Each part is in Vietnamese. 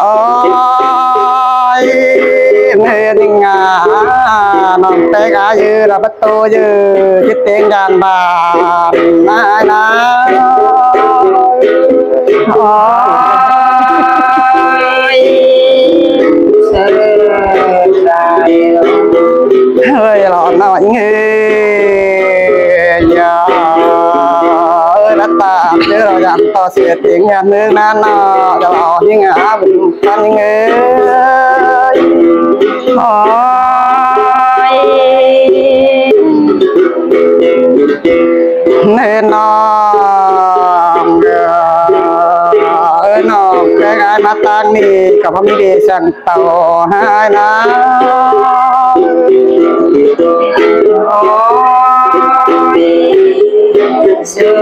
ôi nên ngà nòng té gà dư là bắt tô dư chiếc tiếng đàn bà nai ná ôi hơi lọ nó nghe giờ ลาเดี๋ยวเราจะต่อเสียเตียงงานเนื้อนานนอจะรอยิ่งอาบุญตันเงยโอ้ยเนื้อนอเอ้นองแกงานมาตั้งนี่กับพ่อมิเดชังเต่าหายนะโอ้ย So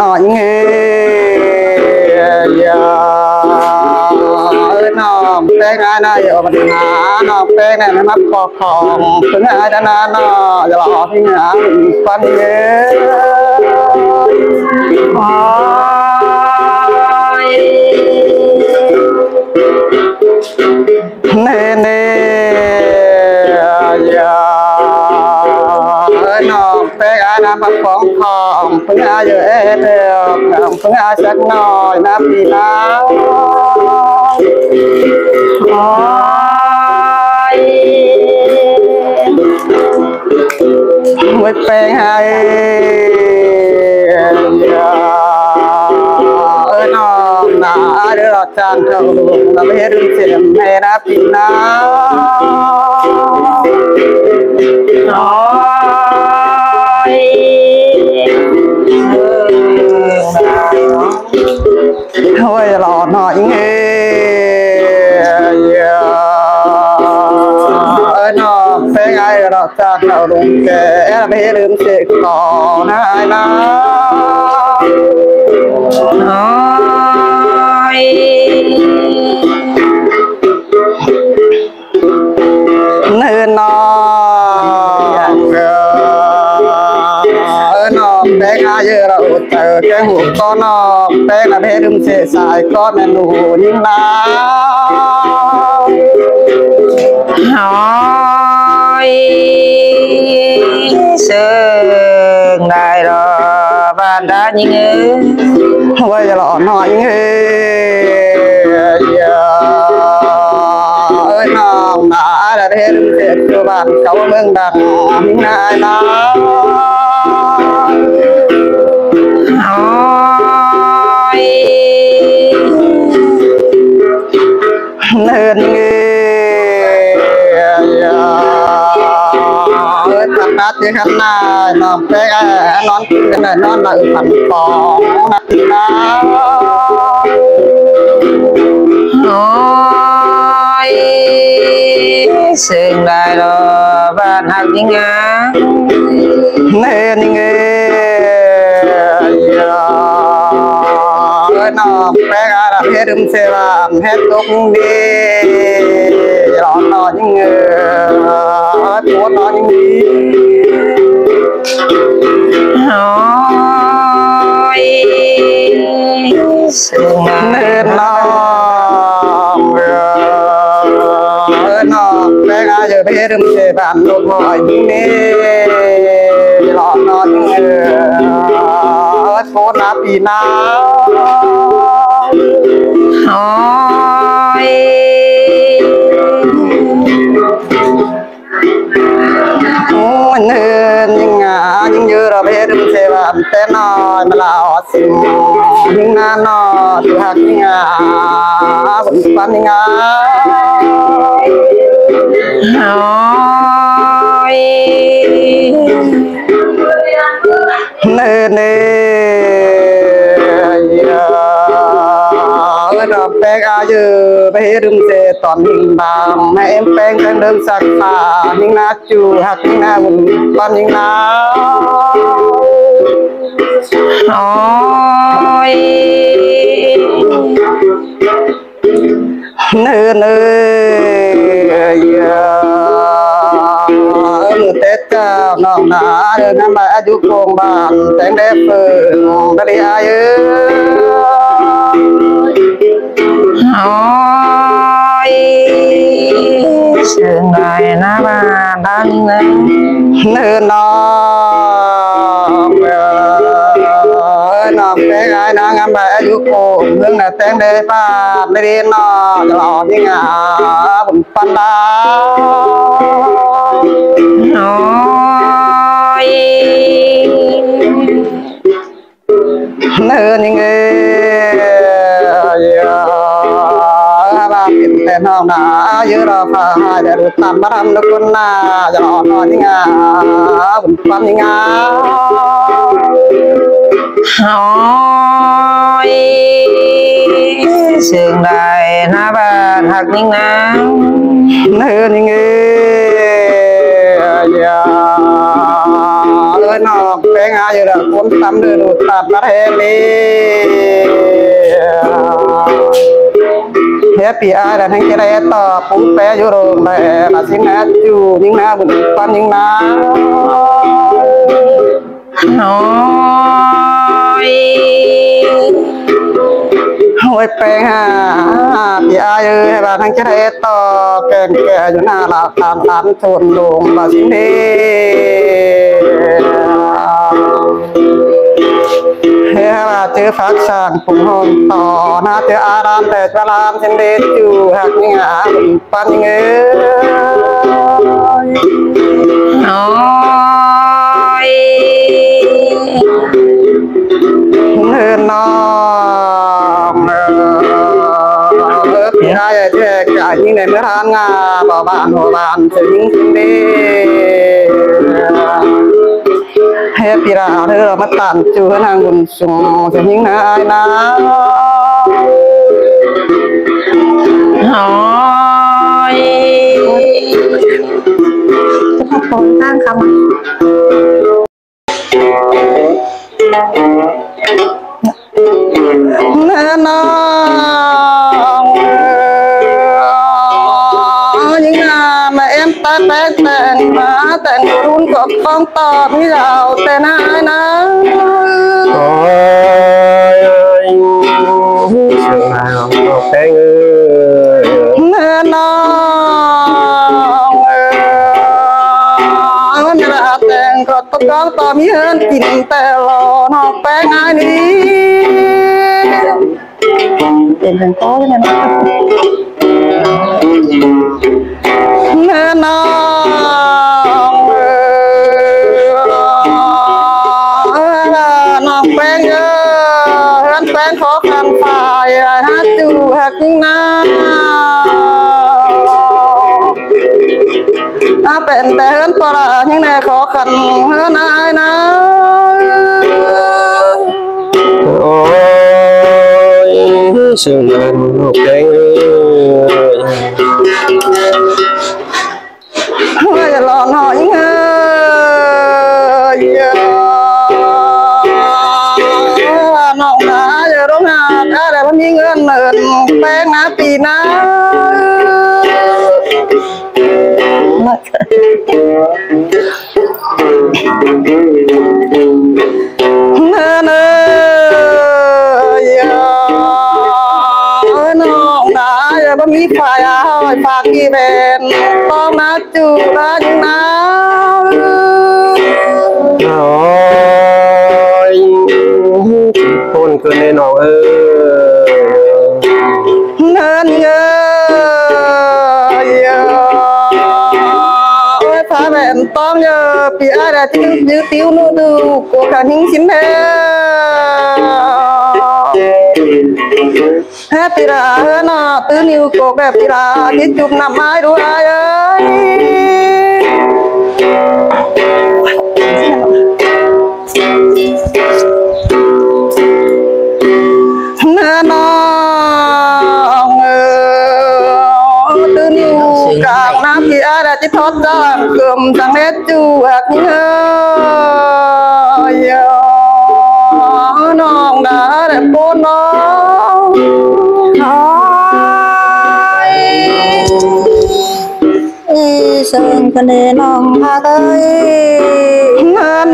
นอนเงยน้องเต้งนายอมดีหาน้องเต้งนี่ยไม่มาปกองถึงอาจจะนานน้อจะรอที่หาฟันเงยเน่เน่ นะพักของทองพึ่งอาเยอะเดียวเพึ่งอาสักหน่อยนับปีน้างอ้ยไม่เป็นไงเดือดจานเท่าเราไม่รู้เจียงแม่นับปีน้า thôi lò nói nghe. Nó phải ngay đó cha nào đúng là biết được chuyện có nó nói nên nó. Nó bé ngay đâu từ cái hộp con nó đừng sẽ xài con mẹ nụ nhưng là hỏi sương đại rồi và đã như ngư. Bây giờ nó nói giờ ơi nó đã là thế đừng sẽ cho bạn cậu mừng đằng nhưng ai ơi thật ra thì hắn này nó bé non cái nó là phần phòng nó thì nó hỏi sương đại rồi và học ngã nên nghe nó bé gà là hết đừng xe làm hết tốt đi sương nên nó nó bé gà giờ bé đừng xe bạn một mọi những đi nó nó những hết của nào hỏi Ôi, nên nhưng nhưng như là bé đừng xe bạn tên nó mà là họ xin nhưng nó hatinya paningan Noi Nê nê Bèn a dư bê đừng dê toàn hình bàm Mẹ em bèn đơn đơn sạc phà Nhưng nát chú hạt nhưng nát vùng toàn nhưng nát ôi. Nư nư. Mưa tết cha nong na đưa năm bà du cùng bàn tên đẹp phương đã đi, ai ơi ôi. Sương đời na ba đan nơ nó ngắm bé du cô hương là tên đê ba đê đi nó lọ như ngà bụng phân đá. Hỏi nơ như nghe ba biển tên hông nà dư đó phà hai để được tạm bắt âm nó quân nà lọ nó như ngà bụng phân như ngà. Hỏi sương đời na ba thật nhưng na. Nơ như nghe ơi, nó bé ngà giờ là cuốn tâm đưa được tạm bắt hem đi. Bị ai là thanh cái này tờ cũng bé vô rồi mà là xin nát chu những na bụng con những na hồi ha. Thì ai ơi là thanh cái này kèn kè chỗ na là tạm tạm thôn luồng là xin đi. Thế là chữ phát sang cùng hồn tỏ na chữ a ram để cho lam xin đi chu. Hạt ngã bụng con những ในเมื่อทานงาบ่บานบ่บานถึงถึงเดเฮปิราเธอมาตันจูนางบุญสุงถึงนายนาหอยจะขับผมข้างคำน่นา แต่แต่มาแต่รุ่นก็ต้องตอบให้เราแต่นายนะโอ้ยเชียงรายเราแป้งเอ้ยเนื้อน้องเอ้ยเราแต่งก็ต้องตอบมีเฮินกินแต่รอน้องแป้งอ้นี้เป็นทางโต้ยังไง I had to act now อาเป็นแต่เฮินปลายังแน่ขอขันเฮินอายนะโอ้ยสุนันท์เพลงเอ้ เนินแป้งนะปีนะเนินเอ้ยนองนาย่มีฝ่ายอ้ยฝากกี่เป็นต้องนะจูนะยังนะอยคนเกิในนองเอ้ย bị tiêu tiêu nữa đủ của cả những xin thế Happy ra nó tứ niu cô happy ra chỉ chụp năm ai đua ai ơi. พักกลมสังเอจูหักเฮยน้องดาแต่ปนน้องอีสังคะแนน้องพาเต้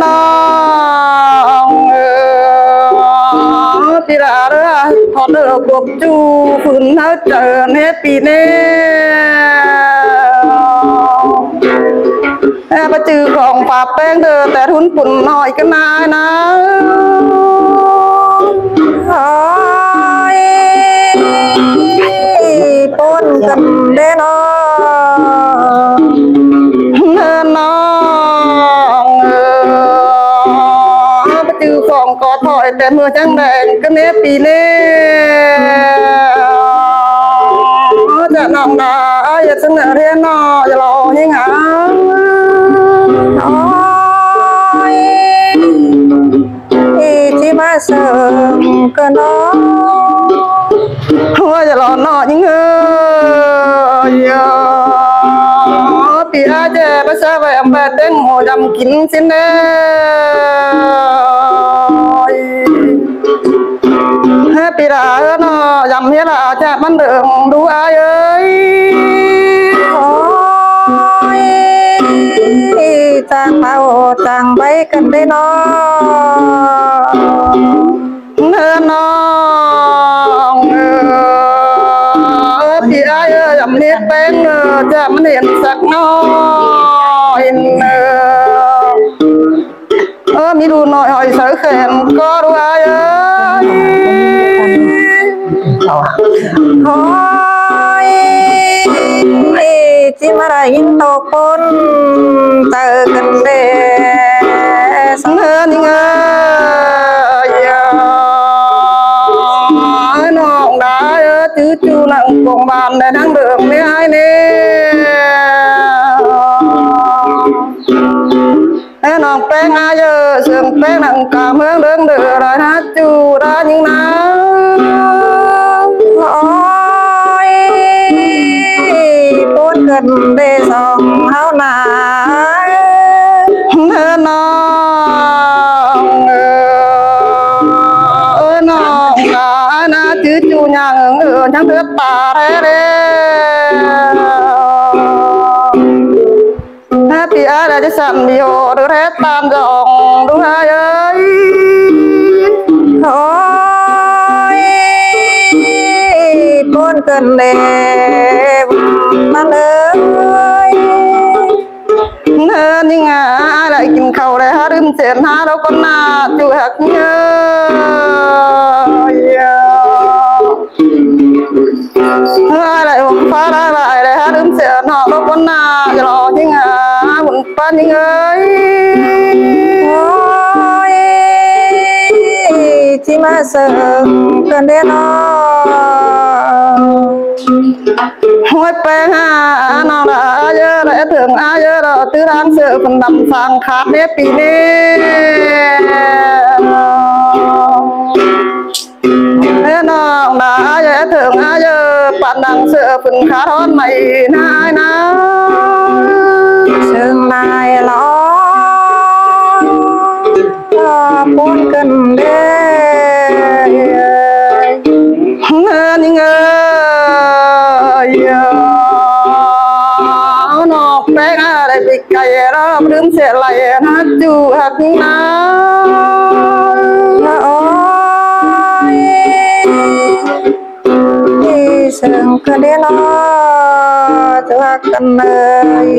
น้องปีลาเรือพอเลิกบวกจูฝืนเธอเจอเนปีเน่ อบจืองฝาแป้งเธอแต่ทุนปุ่นหน่อยก็นายนะ hỏi bốn cần đê nó เนินน้องเออไปจือของกอถอยแต่เมื่อจังแดงก็เนี้ยปีนี้จ sợ cơ nó. Hoa giờ lo nó những ơi bị à. ai chè bác sao vậy ông bà tên hồ đầm kín xin ơi hết bị đã nó dầm hết là cha bắn đường đu ai ơi. Tang bao tang bay cần đây nó. coro ai ơi. Thôi, chỉ mà ra in đồ con tờ cần đề sáng hơn nhưng à. đã chứ chú nặng cùng bàn để đang được mấy ai nên nên nó bèn ai giờ? Sương bèn nặng cả mương đứng đưa rồi hát chu ra những nắng. Ôi tốt gần bê dòng háo nà nên nó nhang ngựa nhang nước bà rê rê. Happy ara de sam yo chết tan gọn đúng hai ơi. Thôi, con cần để mang ơi. Hơn nhưng à ai lại kinh khẩu lại hát đừng tiền hát đâu con à chủ hạt nhớ. Ai lại phá ra lại lại hát đừng tiền họ đâu con à con Ninh ơi. Thôi Chị mà sợ cần đến nó. Hôi bé hà Nó đã dơ đã thường á dơ đã tư đang sợ Phần đầm phàng khát đế bì đế Thế nó đã dơ thường á dơ Bạn đang sợ phần khát hôn mày nay nào ซึ่งนายล้อก็ปนกันได้เงินเงยนอกเป้งอะไรไปไก่รับลืมเสียไหลฮัดจูฮักนาโอ้ย sừng cơ đê lo kanay